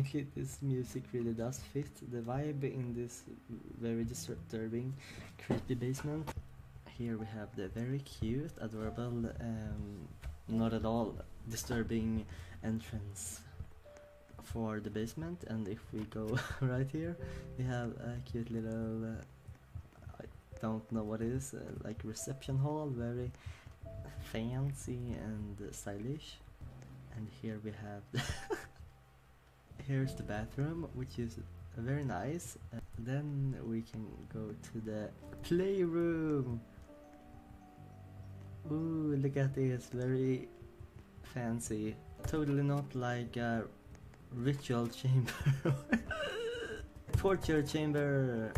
ironically, this music really does fit the vibe in this very disturbing, creepy basement. Here we have the very cute, adorable, um, not at all disturbing entrance for the basement. And if we go right here, we have a cute little, uh, I don't know what it is, uh, like reception hall, very fancy and stylish. And here we have here's the bathroom which is very nice uh, then we can go to the playroom. Ooh look at this very fancy. Totally not like a ritual chamber. Torture chamber.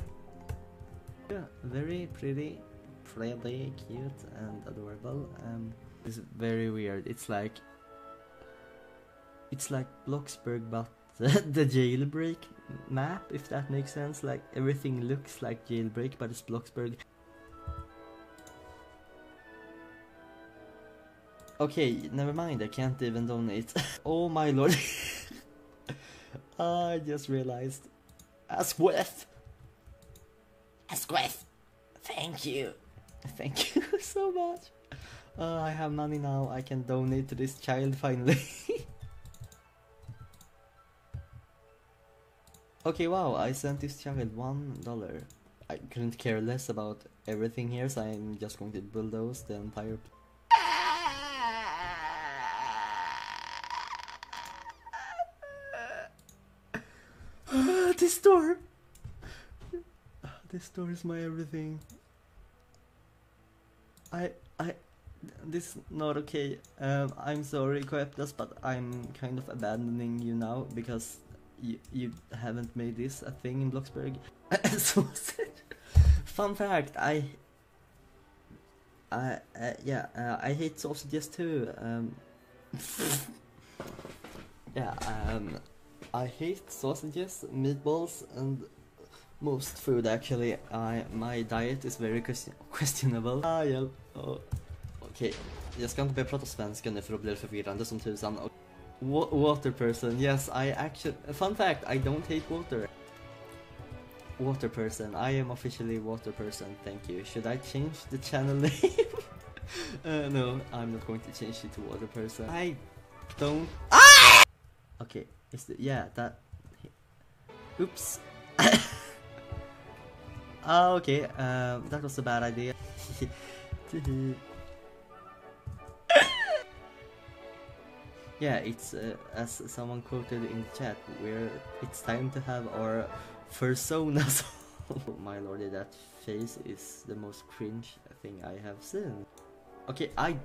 Yeah very pretty pretty cute and adorable um it's very weird. It's like it's like Bloxburg but the jailbreak map, if that makes sense. Like everything looks like jailbreak, but it's Bloxburg. Okay, never mind. I can't even donate. oh my lord! I just realized. Asquith. Asquith. Thank you. Thank you so much. Uh, I have money now. I can donate to this child finally. Okay, wow, I sent this child one dollar. I couldn't care less about everything here, so I'm just going to bulldoze the entire. this door! This door is my everything. I. I. This is not okay. Um, I'm sorry, Coeptas, but I'm kind of abandoning you now because you, you haven't made this a thing in Bloxburg. Sausage. Fun fact, I, I, uh, yeah, uh, I hate sausages too. Um, yeah, um, I hate sausages, meatballs, and most food actually. I my diet is very question questionable. Ah, ja. Oh. Okej, okay. jag ska inte börja prata svenska nu för då blir det förvirrande som tusan. Water person. Yes, I actually. Fun fact: I don't hate water. Water person. I am officially water person. Thank you. Should I change the channel name? uh, no, I'm not going to change it to water person. I don't. Ah! Okay. Is the yeah that? Oops. oh, okay. Um, that was a bad idea. yeah, it's uh, as someone quoted in the chat, where it's time to have our personas. My lordy, that face is the most cringe thing I have seen. Okay, I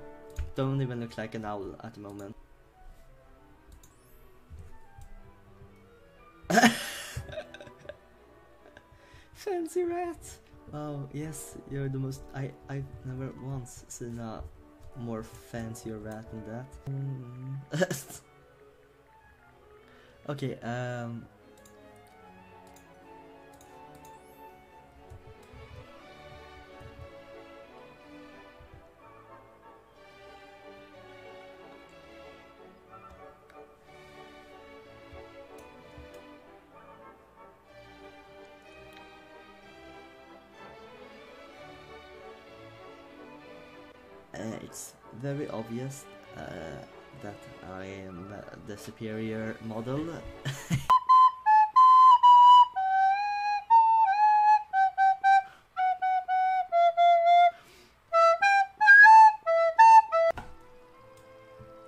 don't even look like an owl at the moment. Fancy rat! Wow, yes, you're the most. I I've never once seen a more fancier rat than that. Mm. okay, um... it's very obvious uh, that I am the superior model.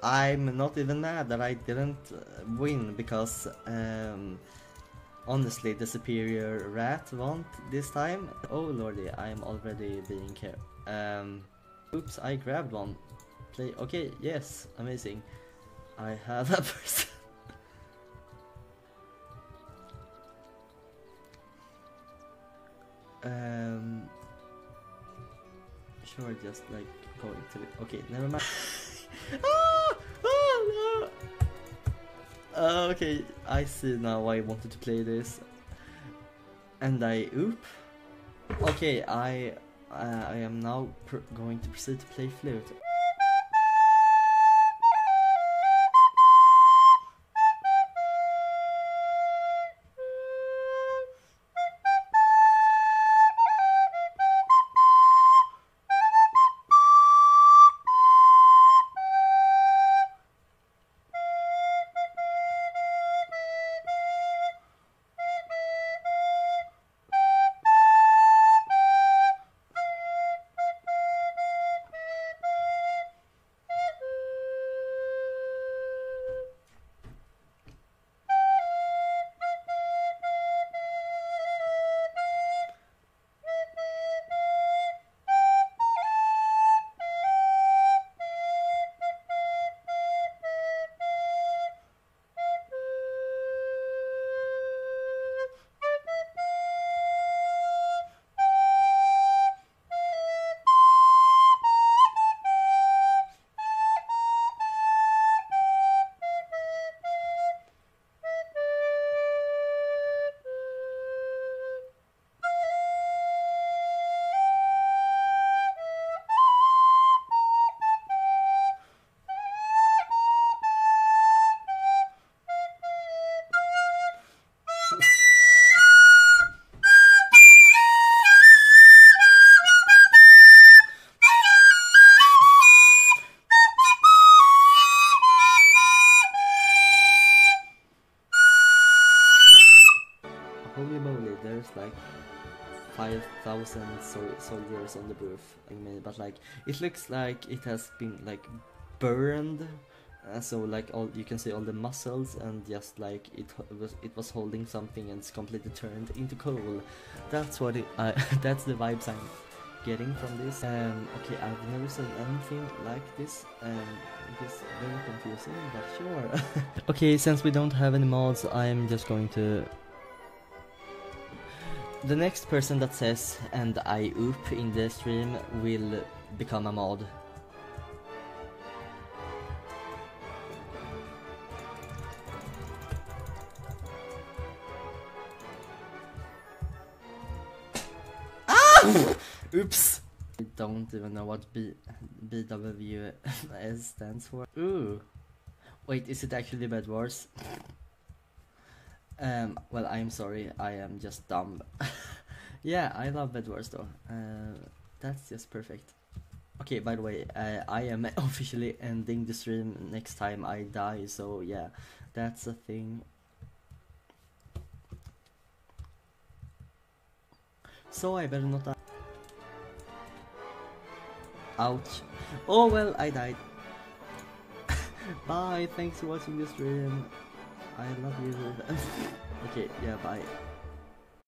I'm not even mad that I didn't uh, win because um, honestly the superior rat won this time. Oh lordy, I'm already being care. Um, Oops, I grabbed one. Play. Okay, yes, amazing. I have a person. um. Sure, just like going to it. Okay, never mind. ah! Oh no! Uh, okay, I see now I wanted to play this. And I oop. Okay, I uh, I am now going to proceed to play flute. There's like 5,000 sol- soldiers on the roof. I mean, but like it looks like it has been like burned. Uh, so like all you can see all the muscles and just like it was it was holding something and it's completely turned into coal. That's what it. Uh, that's the vibes I'm getting from this. Um, okay, I've never seen anything like this. Um, it is very confusing, but sure. okay, since we don't have any mods, I'm just going to. The next person that says and I oop in the stream will become a mod. Ah! Oops. I don't even know what B BWS stands for. Ooh. Wait, is it actually Bed Wars? Um, well, I'm sorry, I am just dumb. yeah, I love Bed though. Uh, that's just perfect. Okay, by the way, uh, I am officially ending the stream next time I die, so yeah, that's a thing. So I better not. Ouch. Oh well, I died. bye, thanks for watching the stream. I love you. okay, yeah, bye.